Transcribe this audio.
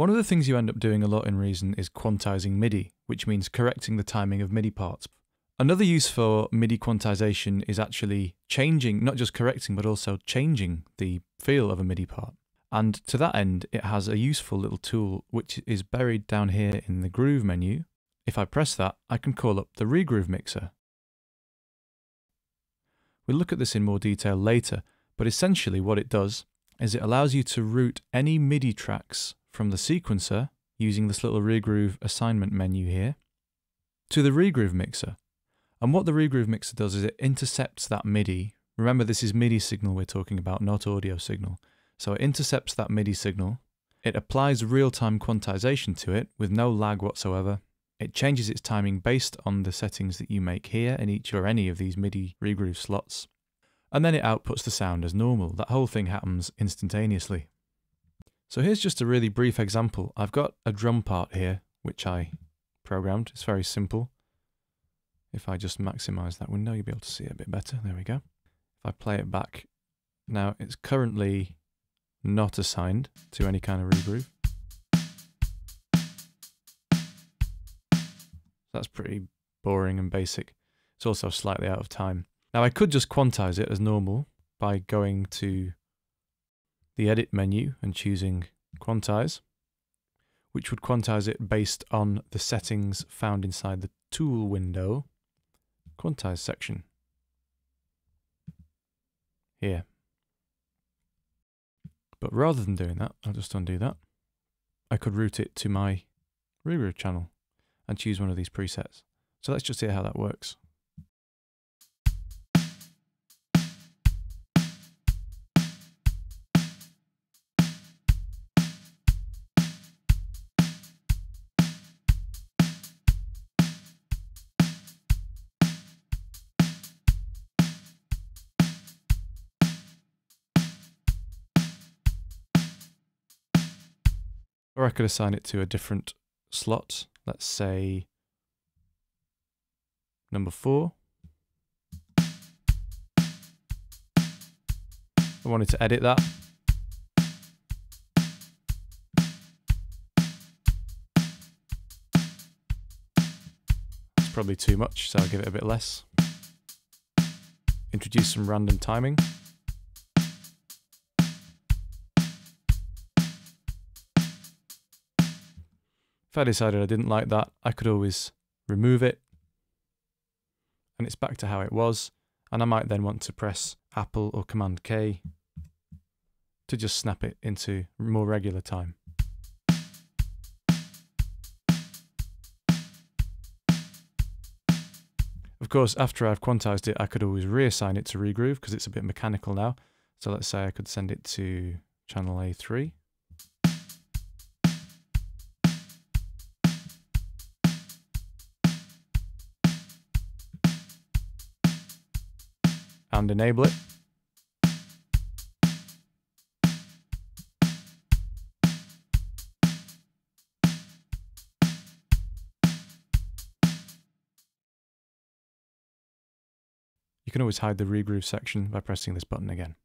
One of the things you end up doing a lot in Reason is quantizing MIDI, which means correcting the timing of MIDI parts. Another use for MIDI quantization is actually changing, not just correcting, but also changing the feel of a MIDI part. And to that end, it has a useful little tool which is buried down here in the Groove menu. If I press that, I can call up the Regroove Mixer. We'll look at this in more detail later, but essentially what it does is it allows you to route any MIDI tracks from the sequencer using this little Regroove assignment menu here to the Regroove Mixer. And what the Regroove Mixer does is it intercepts that MIDI. Remember, this is MIDI signal we're talking about, not audio signal. So it intercepts that MIDI signal. It applies real-time quantization to it with no lag whatsoever. It changes its timing based on the settings that you make here in each or any of these MIDI regroove slots. And then it outputs the sound as normal. That whole thing happens instantaneously. So here's just a really brief example. I've got a drum part here, which I programmed. It's very simple. If I just maximize that window, you'll be able to see it a bit better. There we go. If I play it back, now it's currently not assigned to any kind of regroove. That's pretty boring and basic. It's also slightly out of time. Now I could just quantize it as normal by going to the edit menu and choosing quantize, which would quantize it based on the settings found inside the tool window quantize section. Here. But rather than doing that, I'll just undo that. I could route it to my regroove channel and choose one of these presets. So let's just see how that works. Or I could assign it to a different slot. Let's say number four. I wanted to edit that. It's probably too much, so I'll give it a bit less. Introduce some random timing. If I decided I didn't like that, I could always remove it and it's back to how it was. And I might then want to press Apple or Command K to just snap it into more regular time. Of course, after I've quantized it, I could always reassign it to regroove because it's a bit mechanical now. So let's say I could send it to channel A3. Enable it. You can always hide the regroove section by pressing this button again.